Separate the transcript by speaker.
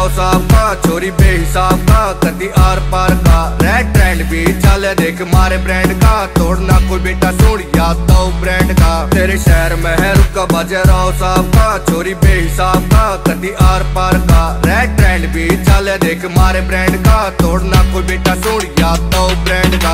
Speaker 1: राव साफ़ का छोरी बेहिसाब का, कति आर पार का। रेड ट्रेंड भी चल देख, मारे ब्रांड का। तोड़ना कोई बेटा सुन याद तो ब्रांड का। तेरे शहर में है, रुका बजे राव साहब का। छोरी बेहिसाब का, कति आर पार का। रेड ट्रेंड भी चल देख, मारे ब्रांड का। तोड़ना कोई बेटा सुन याद तो ब्रांड का।